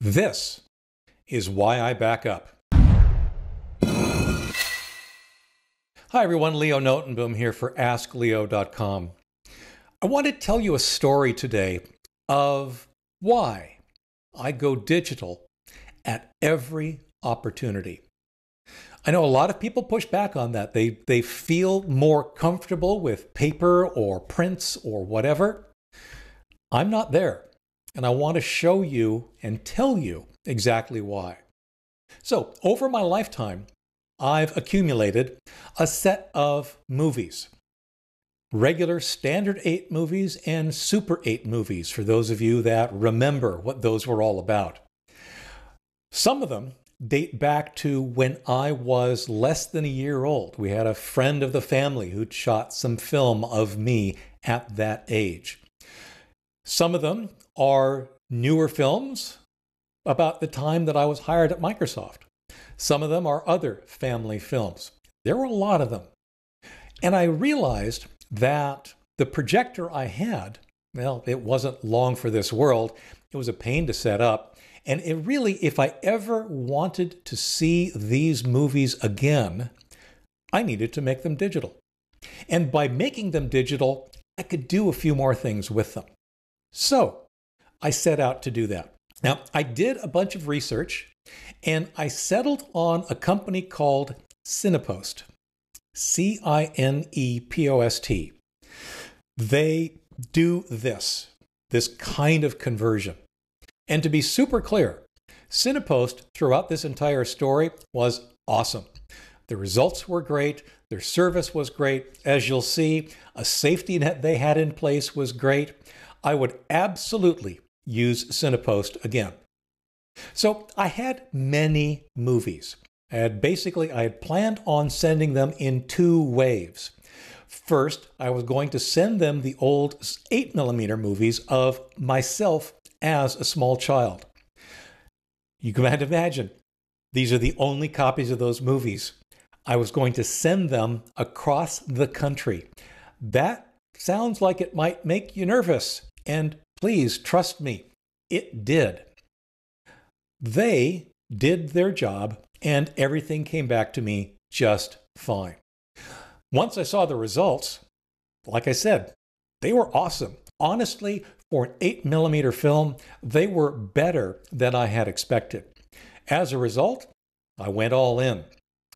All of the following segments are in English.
This is why I back up. Hi, everyone. Leo Notenboom here for AskLeo.com. I want to tell you a story today of why I go digital at every opportunity. I know a lot of people push back on that. They, they feel more comfortable with paper or prints or whatever. I'm not there, and I want to show you and tell you exactly why. So, over my lifetime, I've accumulated a set of movies regular standard 8 movies and super 8 movies for those of you that remember what those were all about. Some of them date back to when I was less than a year old. We had a friend of the family who'd shot some film of me at that age. Some of them are newer films about the time that I was hired at Microsoft. Some of them are other family films. There were a lot of them. And I realized that the projector I had, well, it wasn't long for this world. It was a pain to set up. And it really, if I ever wanted to see these movies again, I needed to make them digital. And by making them digital, I could do a few more things with them. So I set out to do that. Now, I did a bunch of research and I settled on a company called Cinepost. C I N E P O S T. They do this, this kind of conversion. And to be super clear, Cinepost throughout this entire story was awesome. The results were great. Their service was great. As you'll see, a safety net they had in place was great. I would absolutely use Cinepost again. So I had many movies. And basically, I had planned on sending them in two waves. First, I was going to send them the old 8mm movies of myself as a small child. You can imagine, these are the only copies of those movies. I was going to send them across the country. That sounds like it might make you nervous. And please trust me, it did. They did their job and everything came back to me just fine. Once I saw the results, like I said, they were awesome. Honestly, for an 8 millimeter film, they were better than I had expected. As a result, I went all in.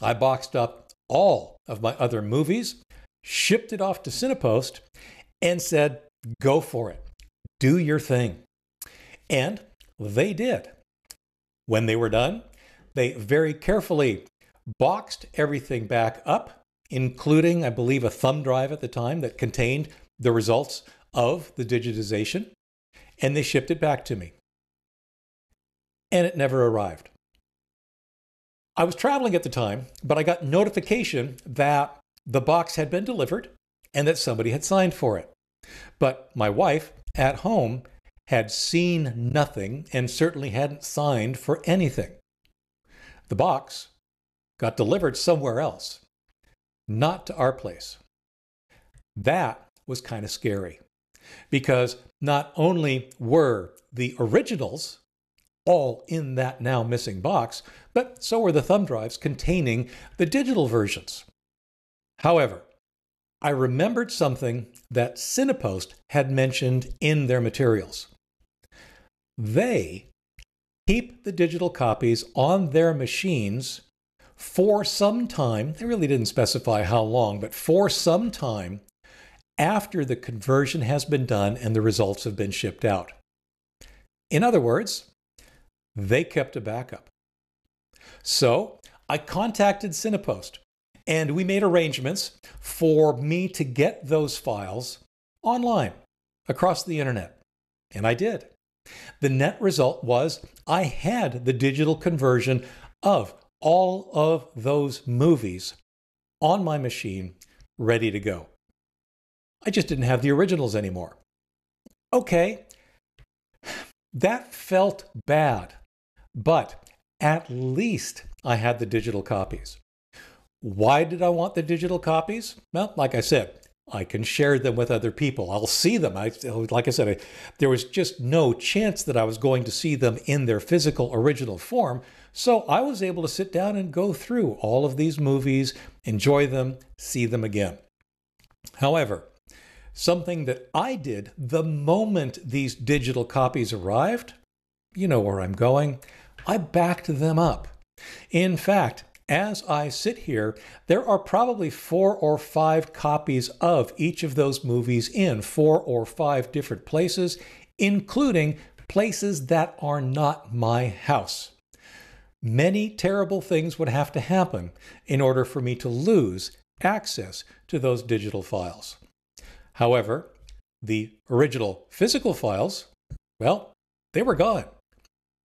I boxed up all of my other movies, shipped it off to Cinepost, and said, go for it. Do your thing. And they did. When they were done, they very carefully boxed everything back up, including, I believe, a thumb drive at the time that contained the results of the digitization, and they shipped it back to me. And it never arrived. I was traveling at the time, but I got notification that the box had been delivered and that somebody had signed for it. But my wife at home had seen nothing and certainly hadn't signed for anything. The box got delivered somewhere else, not to our place. That was kind of scary because not only were the originals all in that now missing box, but so were the thumb drives containing the digital versions. However, I remembered something that Cinepost had mentioned in their materials. They keep the digital copies on their machines for some time. They really didn't specify how long, but for some time after the conversion has been done and the results have been shipped out. In other words, they kept a backup. So I contacted Cinepost and we made arrangements for me to get those files online across the internet. And I did. The net result was I had the digital conversion of all of those movies on my machine ready to go. I just didn't have the originals anymore. Okay, that felt bad, but at least I had the digital copies. Why did I want the digital copies? Well, like I said, I can share them with other people. I'll see them. I, like I said, I, there was just no chance that I was going to see them in their physical original form. So I was able to sit down and go through all of these movies, enjoy them, see them again. However, something that I did the moment these digital copies arrived, you know where I'm going, I backed them up. In fact, as I sit here, there are probably four or five copies of each of those movies in four or five different places, including places that are not my house. Many terrible things would have to happen in order for me to lose access to those digital files. However, the original physical files, well, they were gone.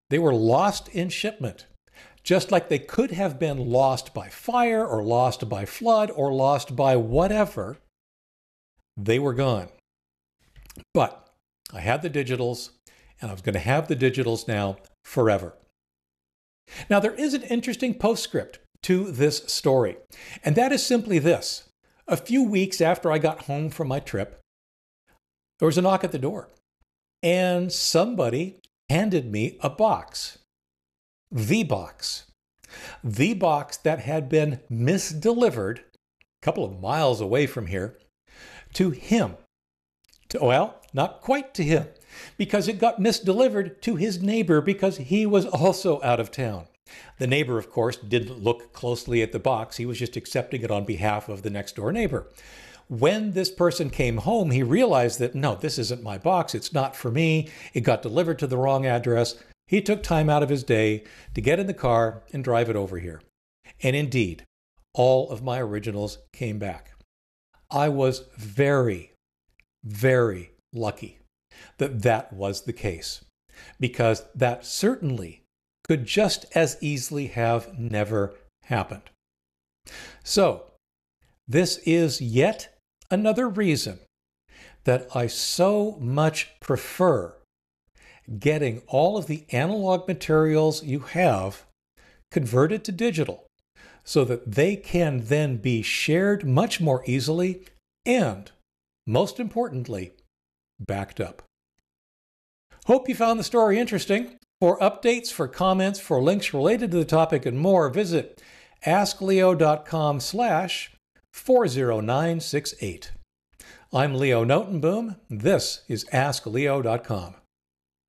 They were lost in shipment just like they could have been lost by fire or lost by flood or lost by whatever, they were gone. But I had the digitals, and I was going to have the digitals now forever. Now, there is an interesting postscript to this story, and that is simply this. A few weeks after I got home from my trip, there was a knock at the door, and somebody handed me a box the box. The box that had been misdelivered a couple of miles away from here to him. To, well, not quite to him, because it got misdelivered to his neighbor because he was also out of town. The neighbor, of course, didn't look closely at the box. He was just accepting it on behalf of the next door neighbor. When this person came home, he realized that no, this isn't my box. It's not for me. It got delivered to the wrong address. He took time out of his day to get in the car and drive it over here. And indeed, all of my originals came back. I was very, very lucky that that was the case, because that certainly could just as easily have never happened. So, this is yet another reason that I so much prefer getting all of the analog materials you have converted to digital so that they can then be shared much more easily and, most importantly, backed up. Hope you found the story interesting. For updates, for comments, for links related to the topic and more, visit askleo.com slash 40968. I'm Leo Notenboom. This is AskLeo.com.